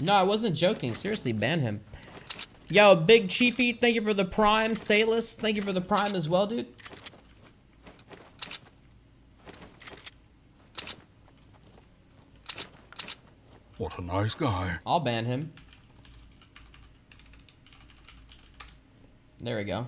No, I wasn't joking. Seriously, ban him. Yo, Big Cheapy, thank you for the prime. Salus, thank you for the prime as well, dude. What a nice guy. I'll ban him. There we go.